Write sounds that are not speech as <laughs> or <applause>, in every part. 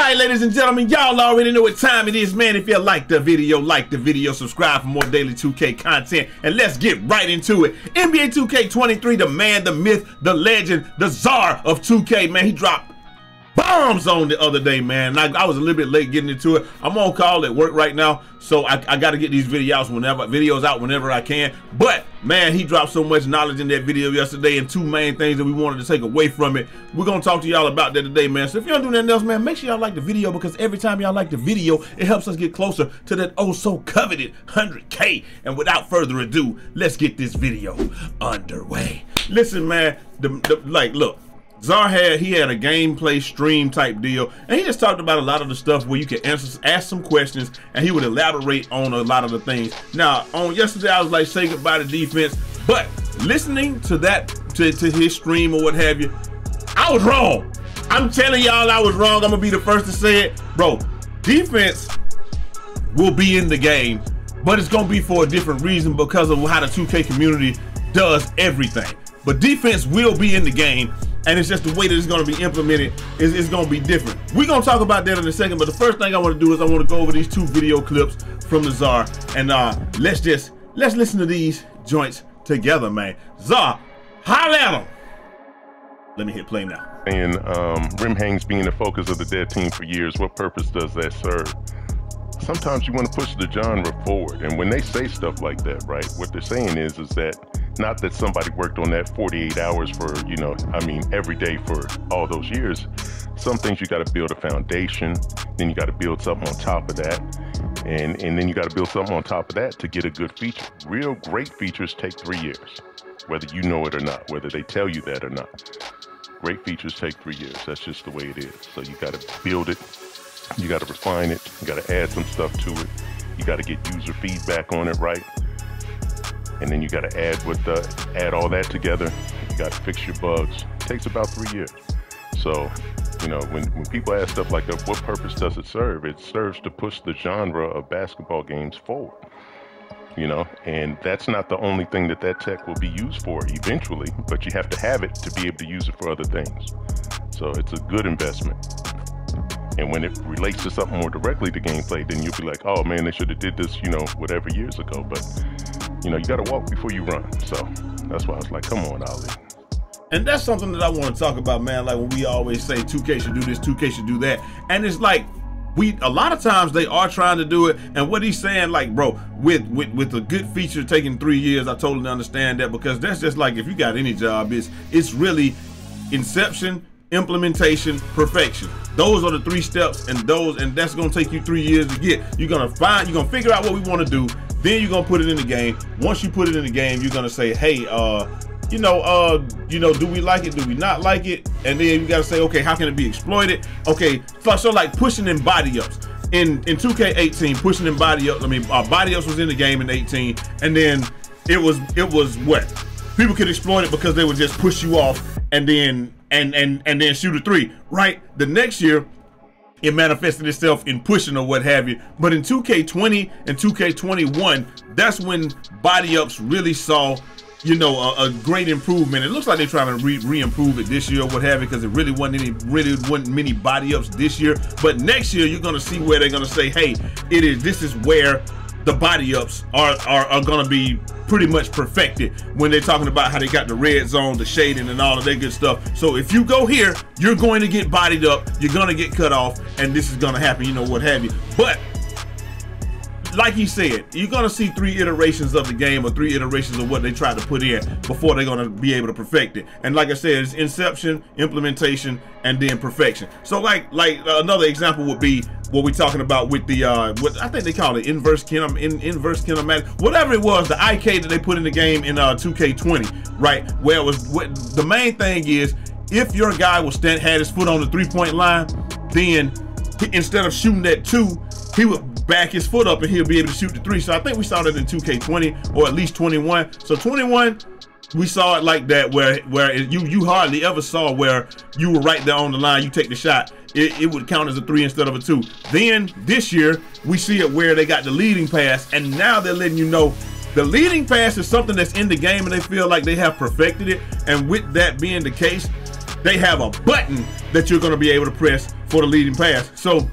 right, ladies and gentlemen, y'all already know what time it is, man. If you like the video, like the video, subscribe for more daily 2K content, and let's get right into it. NBA 2K23, the man, the myth, the legend, the czar of 2K, man. He dropped bombs on the other day, man. I, I, was a little bit late getting into it. I'm on call at work right now, so I, I got to get these videos whenever videos out whenever I can. But man, he dropped so much knowledge in that video yesterday, and two main things that we wanted to take away from it. We're gonna talk to y'all about that today, man. So if you don't do nothing else, man, make sure y'all like the video because every time y'all like the video, it helps us get closer to that oh so coveted 100k. And without further ado, let's get this video underway. Listen, man, the, the like, look Czar had he had a gameplay stream type deal, and he just talked about a lot of the stuff where you can answer ask some questions, and he would elaborate on a lot of the things. Now, on yesterday, I was like, say goodbye to defense, but listening to that to, to his stream or what have you, I was wrong. I'm telling y'all, I was wrong. I'm gonna be the first to say it, bro. Defense will be in the game, but it's gonna be for a different reason because of how the 2K community does everything. But defense will be in the game and it's just the way that it's going to be implemented is, is going to be different. We're going to talk about that in a second, but the first thing I want to do is I want to go over these two video clips from the Czar, and uh, let's just let's listen to these joints together, man. Czar, holla at him. Let me hit play now. And um, rim hangs being the focus of the dead team for years, what purpose does that serve? Sometimes you want to push the genre forward, and when they say stuff like that, right, what they're saying is is that not that somebody worked on that 48 hours for, you know, I mean, every day for all those years. Some things you got to build a foundation, then you got to build something on top of that. And, and then you got to build something on top of that to get a good feature. Real great features take three years, whether you know it or not, whether they tell you that or not. Great features take three years. That's just the way it is. So you got to build it, you got to refine it, you got to add some stuff to it, you got to get user feedback on it right and then you got to add with the add all that together. You got to fix your bugs. It takes about three years. So, you know, when, when people ask stuff like what purpose does it serve? It serves to push the genre of basketball games forward. You know, and that's not the only thing that that tech will be used for eventually, but you have to have it to be able to use it for other things. So it's a good investment. And when it relates to something more directly to gameplay, then you'll be like, oh man, they should have did this, you know, whatever years ago. But you know, you got to walk before you run. So that's why I was like, come on, Ali. And that's something that I want to talk about, man. Like when we always say 2K should do this, 2K should do that. And it's like, we a lot of times they are trying to do it and what he's saying like bro with with with a good feature taking three years i totally understand that because that's just like if you got any job it's it's really inception implementation perfection those are the three steps and those and that's going to take you three years to get you're going to find you're going to figure out what we want to do then you're gonna put it in the game. Once you put it in the game, you're gonna say, hey, uh, you know, uh, you know, do we like it? Do we not like it? And then you gotta say, okay, how can it be exploited? Okay, so, like pushing in body ups. In in 2K18, pushing in body ups. I mean, uh, body ups was in the game in 18, and then it was it was what people could exploit it because they would just push you off and then and and and then shoot a three. Right. The next year, it manifested itself in pushing or what have you. But in 2K20 and 2K21, that's when body ups really saw, you know, a, a great improvement. It looks like they're trying to re, re improve it this year or what have you, because it really wasn't any, really wasn't many body ups this year. But next year, you're gonna see where they're gonna say, hey, it is. This is where the body ups are, are, are going to be pretty much perfected when they're talking about how they got the red zone, the shading, and all of that good stuff. So if you go here, you're going to get bodied up, you're going to get cut off, and this is going to happen, you know, what have you. But like he said, you're gonna see three iterations of the game or three iterations of what they try to put in before they're gonna be able to perfect it. And like I said, it's inception, implementation, and then perfection. So like like uh, another example would be what we're talking about with the uh what I think they call it inverse kinem in, inverse kinematic, whatever it was, the IK that they put in the game in uh 2K20, right? Where it was what, the main thing is if your guy was stand had his foot on the three point line, then instead of shooting that two, he would back his foot up and he'll be able to shoot the three. So I think we saw that in 2K20 or at least 21. So 21, we saw it like that where where it, you you hardly ever saw where you were right there on the line, you take the shot, it, it would count as a three instead of a two. Then this year we see it where they got the leading pass, and now they're letting you know the leading pass is something that's in the game and they feel like they have perfected it. And with that being the case, they have a button that you're going to be able to press for the leading pass. So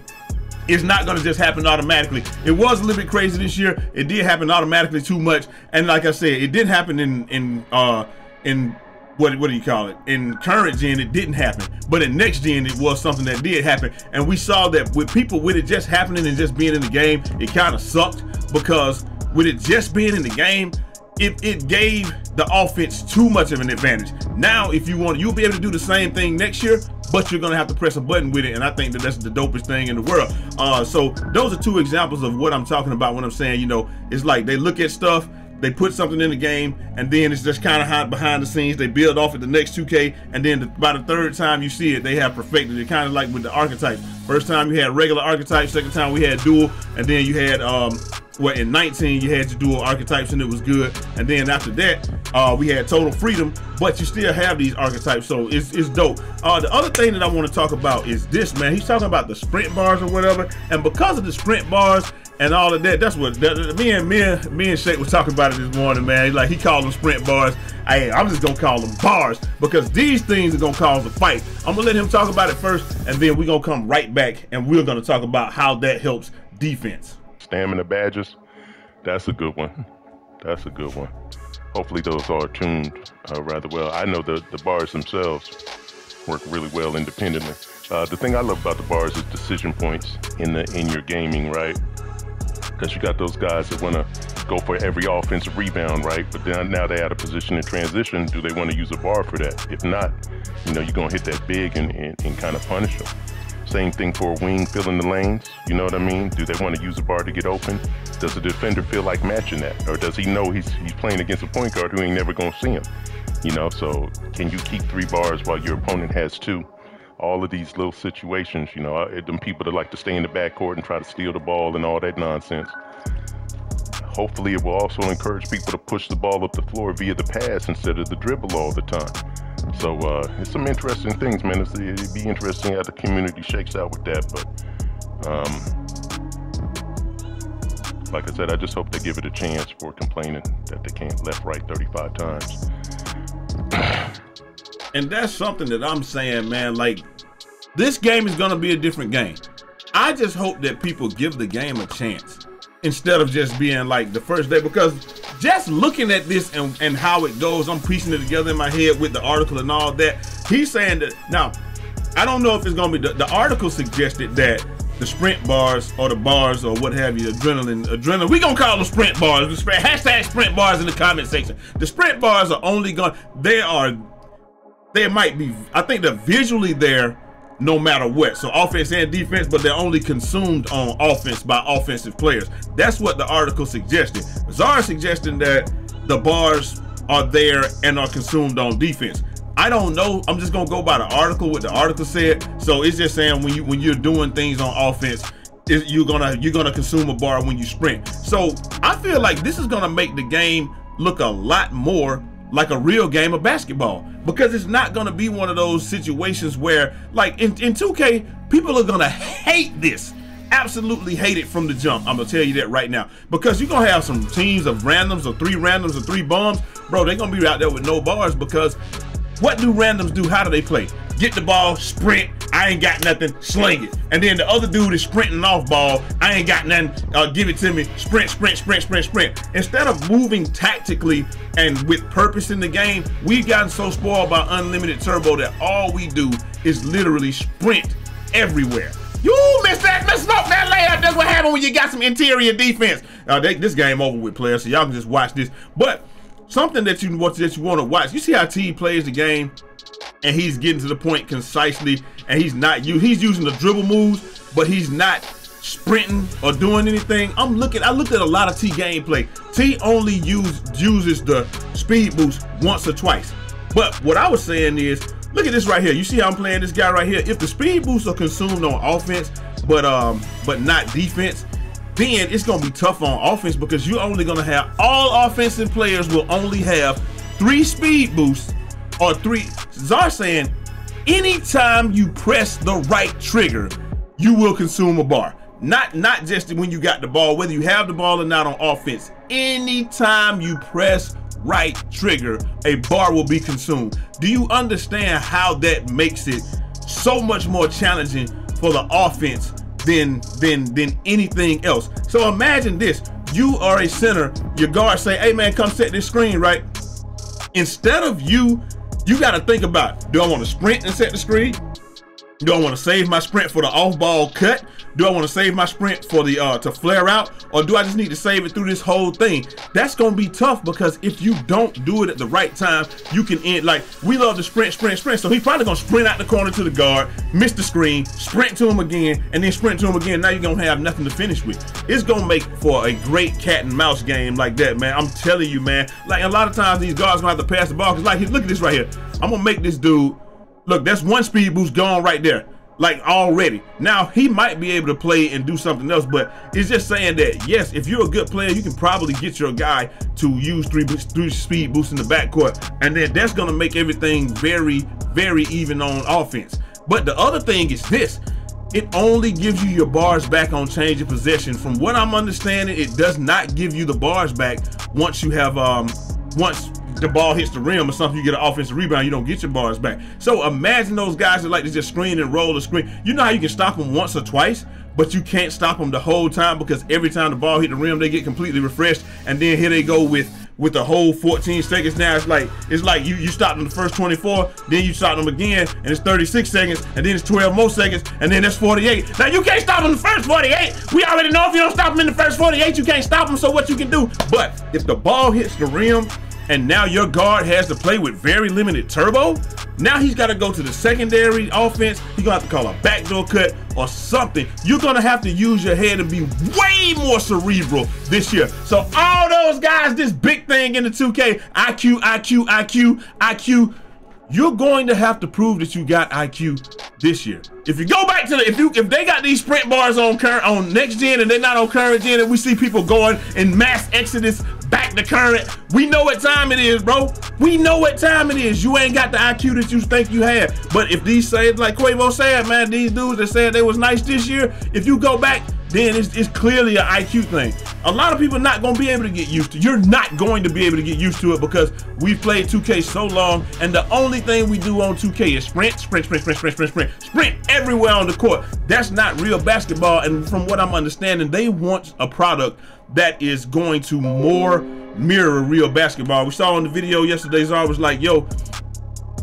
it's not going to just happen automatically. It was a little bit crazy this year. It did happen automatically too much, and like I said, it did happen in in uh in what what do you call it? In current gen, it didn't happen, but in next gen, it was something that did happen, and we saw that with people with it just happening and just being in the game, it kind of sucked because with it just being in the game, it, it gave the offense too much of an advantage. Now, if you want, you'll be able to do the same thing next year, but you're gonna have to press a button with it, and I think that that's the dopest thing in the world. Uh, so those are two examples of what I'm talking about when I'm saying, you know, it's like they look at stuff, they put something in the game, and then it's just kind of behind the scenes. They build off at the next 2K, and then the, by the third time you see it, they have perfected it. Kind of like with the archetypes. First time you had regular archetypes, second time we had dual, and then you had um, well, in 19 you had your dual archetypes and it was good, and then after that uh, we had total freedom, but you still have these archetypes, so it's, it's dope. Uh, the other thing that I want to talk about is this, man. He's talking about the sprint bars or whatever, and because of the sprint bars and all of that, that's what that, me and me and me and Shake was talking about it this morning, man. Like he called them sprint bars. Hey, I'm just gonna call them bars because these things are gonna cause a fight. I'm gonna let him talk about it first, and then we're gonna come right back and we're gonna talk about how that helps defense stamina badges. That's a good one. That's a good one. Hopefully those are tuned uh, rather well. I know the, the bars themselves work really well independently. Uh, the thing I love about the bars is decision points in the in your gaming, right? Because you got those guys that want to go for every offensive rebound, right? But then now they're out of position in transition. Do they want to use a bar for that? If not, you know, you're going to hit that big and, and, and kind of punish them. Same thing for a wing filling the lanes. You know what I mean? Do they want to use a bar to get open? Does the defender feel like matching that? Or does he know he's, he's playing against a point guard who ain't never going to see him? You know, so can you keep three bars while your opponent has two? All of these little situations, you know, them people that like to stay in the backcourt and try to steal the ball and all that nonsense. Hopefully, it will also encourage people to push the ball up the floor via the pass instead of the dribble all the time. So uh, it's some interesting things, man. It'd be interesting how the community shakes out with that. But um, like I said, I just hope they give it a chance for complaining that they can't left right 35 times. and that's something that I'm saying, man. Like this game is gonna be a different game. I just hope that people give the game a chance instead of just being like the first day because just looking at this and, and how it goes, I'm piecing it together in my head with the article and all that. He's saying that now, I don't know if it's gonna be the, the article suggested that the sprint bars or the bars or what have you, adrenaline, adrenaline. We gonna call them sprint bars. Hashtag sprint bars in the comment section. The sprint bars are only going. They are. They might be. I think they're visually there no matter what. So offense and defense, but they're only consumed on offense by offensive players. That's what the article suggested. Czar suggesting that the bars are there and are consumed on defense. I don't know. I'm just gonna go by the article. What the article said. So it's just saying when you when you're doing things on offense, you're gonna you're gonna consume a bar when you sprint. So I feel like this is gonna make the game look a lot more like a real game of basketball. Because it's not going to be one of those situations where like in, in 2k people are going to hate this. Absolutely hate it from the jump. I'm gonna tell you that right now. Because you're gonna have some teams of randoms or three randoms or three bombs. Bro they're gonna be out there with no bars because what do randoms do? How do they play? Get the ball, sprint. I ain't got nothing, sling it. And then the other dude is sprinting off ball. I ain't got nothing, uh, give it to me. Sprint, sprint, sprint, sprint, sprint. Instead of moving tactically and with purpose in the game, we've gotten so spoiled by unlimited turbo that all we do is literally sprint everywhere. You missed that, miss smoke that layup. That's what happened when you got some interior defense. Uh, they, this game over with, players, so y'all can just watch this. But something that you that you want to watch. You see how T plays the game and he's getting to the point concisely, and he's not you. He's using the dribble moves, but he's not sprinting or doing anything. I'm looking. I looked at a lot of T gameplay. T only use, uses the speed boost once or twice. But what I was saying is, look at this right here. You see how I'm playing this guy right here? If the speed boosts are consumed on offense, but um, but not defense, then it's gonna be tough on offense because you're only gonna have all offensive players will only have three speed boosts or three. Czar saying, anytime you press the right trigger, you will consume a bar. Not not just when you got the ball, whether you have the ball or not on offense. Anytime you press right trigger, a bar will be consumed. Do you understand how that makes it so much more challenging for the offense than than than anything else? So imagine this. You are a center, your guard say, hey man, come set this screen, right? Instead of you, you gotta think about, do I wanna sprint and set the screen? Do I want to save my sprint for the off-ball cut? Do I want to save my sprint for the uh, to flare out, or do I just need to save it through this whole thing? That's gonna be tough because if you don't do it at the right time, you can end like we love to sprint, sprint, sprint. So he's probably gonna sprint out the corner to the guard, miss the screen, sprint to him again, and then sprint to him again. Now you're gonna have nothing to finish with. It's gonna make for a great cat and mouse game like that, man. I'm telling you, man. Like a lot of times these guards gonna have to pass the ball because like look at this right here. I'm gonna make this dude Look, that's one speed boost gone right there. Like already. Now he might be able to play and do something else, but it's just saying that yes, if you're a good player, you can probably get your guy to use three three speed boosts in the backcourt, and then that's gonna make everything very, very even on offense. But the other thing is this. It only gives you your bars back on change of possession. From what I'm understanding, it does not give you the bars back once you have um once the ball hits the rim or something, you get an offensive rebound, you don't get your bars back. So imagine those guys that like to just screen and roll the screen. You know how you can stop them once or twice, but you can't stop them the whole time because every time the ball hit the rim, they get completely refreshed, and then here they go with with the whole 14 seconds. Now it's like it's like you you stop them the first 24, then you stop them again, and it's 36 seconds, and then it's 12 more seconds, and then that's 48. Now you can't stop them the first 48. We already know if you don't stop them in the first 48, you can't stop them. So what you can do? But if the ball hits the rim and now your guard has to play with very limited turbo. Now he's got to go to the secondary offense. He's gonna have to call a backdoor cut or something. You're gonna have to use your head and be way more cerebral this year. So all those guys, this big thing in the 2K, IQ, IQ, IQ, IQ, you're going to have to prove that you got IQ this year. If you go back to the, if you if they got these sprint bars on current on next gen and they're not on current gen, and we see people going in mass exodus back to current. We know what time it is, bro. We know what time it is. You ain't got the IQ that you think you have. But if these say like Quavo said, man, these dudes that said they was nice this year, if you go back, then it's, it's clearly an IQ thing. A lot of people not gonna be able to get used to. You're not going to be able to get used to it because we've played 2K so long, and the only thing we do on 2K is sprint, sprint, sprint, sprint, sprint, sprint, sprint, sprint everywhere on the court. That's not real basketball. And from what I'm understanding, they want a product that is going to more mirror real basketball. We saw in the video yesterday, Czar was like, yo,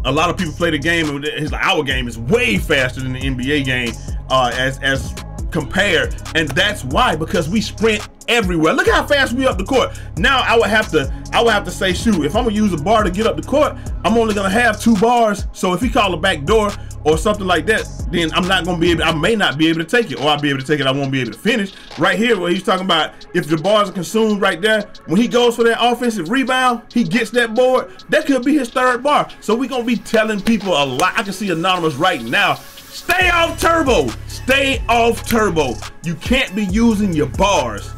a lot of people play the game, and his like, our game is way faster than the NBA game uh, as as compared, and that's why because we sprint everywhere. Look how fast we up the court. Now I would have to I would have to say, shoot, if I'm gonna use a bar to get up the court, I'm only gonna have two bars. So if he call a back door or something like that, then I'm not gonna be able. I may not be able to take it, or I'll be able to take it. I won't be able to finish. Right here, where he's talking about if the bars are consumed right there, when he goes for that offensive rebound, he gets that board. That could be his third bar. So we're gonna be telling people a lot. I can see anonymous right now. Stay off turbo. Stay off turbo. You can't be using your bars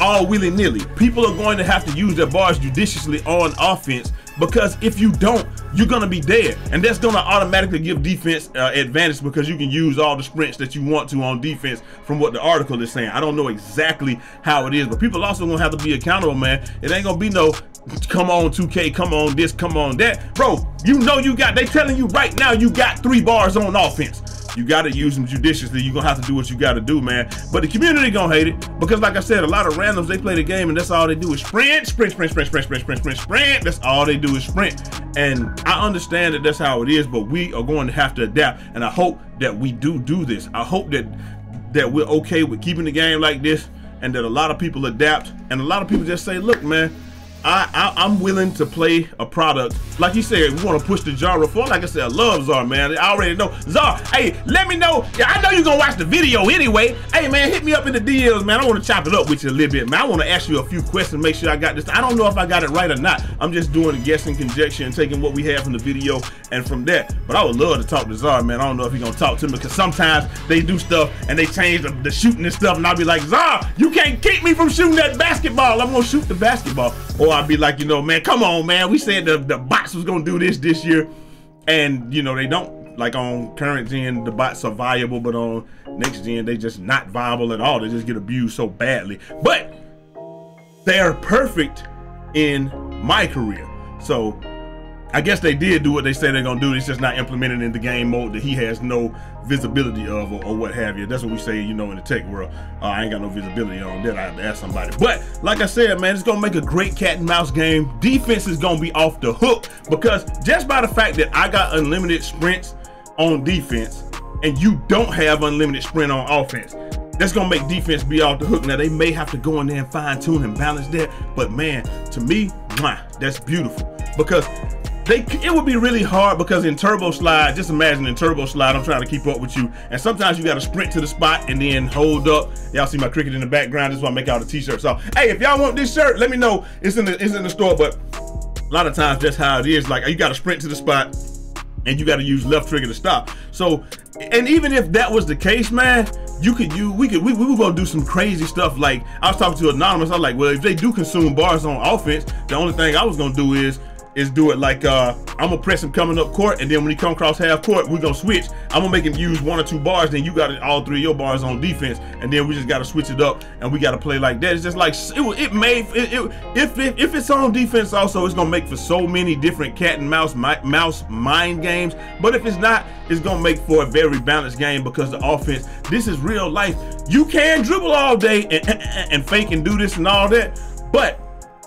all willy nilly. People are going to have to use their bars judiciously on offense because if you don't, you're gonna be dead, and that's gonna automatically give defense uh, advantage because you can use all the sprints that you want to on defense from what the article is saying. I don't know exactly how it is, but people also gonna have to be accountable, man. It ain't gonna be no come on 2K, come on this, come on that, bro. You know you got. They telling you right now you got three bars on offense. You got to use them judiciously. You're to have to do what you got to do, man. But the community to hate it because, like I said, a lot of randoms, they play the game and that's all they do is sprint, sprint, sprint, sprint, sprint, sprint, sprint, sprint, sprint. That's all they do is sprint. And I understand that that's how it is, but we are going to have to adapt. And I hope that we do do this. I hope that that we're okay with keeping the game like this and that a lot of people adapt and a lot of people just say, look, man, I, I am willing to play a product like you said. We want to push the genre forward. Like I said, I love Czar, man. I already know Czar. Hey, let me know. Yeah, I know you're gonna watch the video anyway. Hey, man, hit me up in the DMs, man. I want to chop it up with you a little bit, man. I want to ask you a few questions, make sure I got this. I don't know if I got it right or not. I'm just doing a guessing, conjecture, and taking what we have from the video and from that. But I would love to talk to Czar, man. I don't know if he's gonna talk to me because sometimes they do stuff and they change the, the shooting and stuff, and I'll be like, Czar, you can't keep me from shooting that basketball. I'm gonna shoot the basketball. Or I'd be like, you know, man, come on, man. We said the, the bots was gonna do this this year. And, you know, they don't. Like on current gen, the bots are viable, but on next gen, they just not viable at all. They just get abused so badly. But they are perfect in my career. So I guess they did do what they say they're gonna do. It's just not implemented in the game mode that he has no visibility of or, or what have you. That's what we say, you know, in the tech world. Uh, I ain't got no visibility on that. I have to ask somebody. But like I said, man, it's gonna make a great cat and mouse game. Defense is gonna be off the hook because just by the fact that I got unlimited sprints on defense and you don't have unlimited sprint on offense, that's gonna make defense be off the hook. Now they may have to go in there and fine tune and balance that, but man, to me, mwah, that's beautiful because they it would be really hard because in turbo slide, just imagine in turbo slide, I'm trying to keep up with you, and sometimes you got to sprint to the spot and then hold up. Y'all see my cricket in the background. This is why I make out a t-shirt. So hey, if y'all want this shirt, let me know. It's in the it's in the store, but a lot of times that's how it is. Like you got to sprint to the spot and you got to use left trigger to stop. So, and even if that was the case, man, you could you we could we, we were gonna do some crazy stuff. Like I was talking to anonymous, I was like, well, if they do consume bars on offense, the only thing I was gonna do is is do it like uh, I'm gonna press him coming up court, and then when he come across half court, we're gonna switch. I'm gonna make him use one or two bars, then you got all three of your bars on defense, and then we just gotta switch it up, and we gotta play like that. It's just like it, it made it, it, if, if if it's on defense, also it's gonna make for so many different cat and mouse mouse mind games. But if it's not, it's gonna make for a very balanced game because the offense. This is real life. You can dribble all day and, and, and fake and do this and all that, but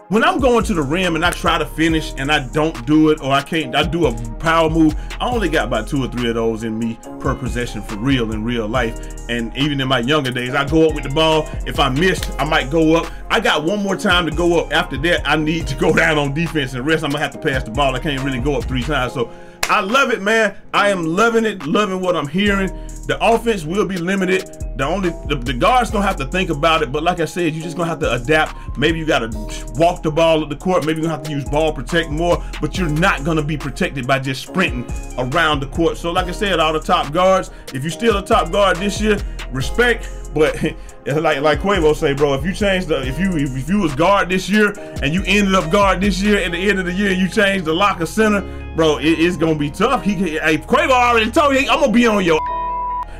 when I'm going to the rim and I try to finish and I don't do it or I can't, I do a power move, I only got about two or three of those in me per possession for real in real life. And even in my younger days, I go up with the ball. If I missed, I might go up. I got one more time to go up. After that, I need to go <laughs> down on defense and rest. I'm gonna have to pass the ball. I can't really go up three times. So I love it, man. I am loving it, loving what I'm hearing. The offense will be limited. The only the, the, guards don't have to think about it, but like I said, you're just gonna have to adapt. Maybe you gotta walk the ball at the court. Maybe you're gonna have to use ball protect more, but you're not gonna be protected by just sprinting around the court. So, like I said, all the top guards, if you're still a top guard this year, respect. But <laughs> like like Quavo say, bro, if you change the if you if you was guard this year and you ended up guard this year at the end of the year, you changed the locker center, bro, it, it's gonna be tough. He, hey, Quavo already told you, I'm gonna be on your. <laughs>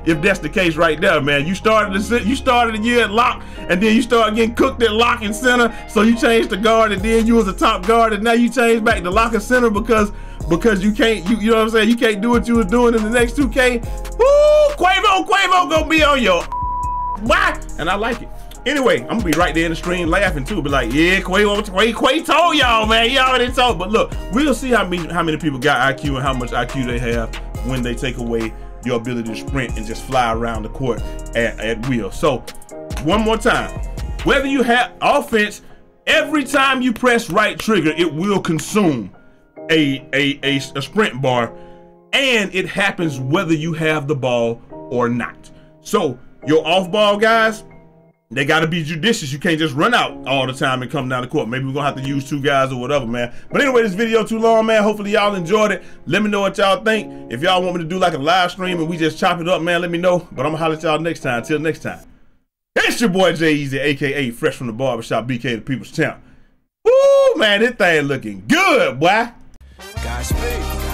If that's the case right there, man, you started the you started the year at lock, and then you started getting cooked at lock and center. So you changed the guard, and then you was a top guard, and now you changed back to lock and center because because you can't, you, you know what I'm saying? You can't do what you was doing in the next 2K. Woo! Quavo, Quavo gonna be on your <laughs> why? And I like it. Anyway, I'm gonna be right there in the stream laughing too. Be like, yeah, Quay, Quay, Quay told y'all, man. Y'all already told. But look, we'll see how many how many people got IQ and how much IQ they have when they take away your ability to sprint and just fly around the court at, at will. So, one more time, whether you have offense, every time you press right trigger, it will consume a a, a, a sprint bar, and it happens whether you have the ball or not. So your off ball guys, they got to be judicious. You can't just run out all the time and come down the court. Maybe we're going to have to use two guys or whatever, man. But anyway, this video too long, man. Hopefully y'all enjoyed it. Let me know what y'all think. If y'all want me to do like a live stream and we just chop it up, man, let me know. But I'm going to holler at y'all next time. Till next time. It's your boy Jai Eazy, a.k.a. Fresh from the Barbershop, BK the People's Champ. Woo, man, this thing looking good, boy. Godspeed.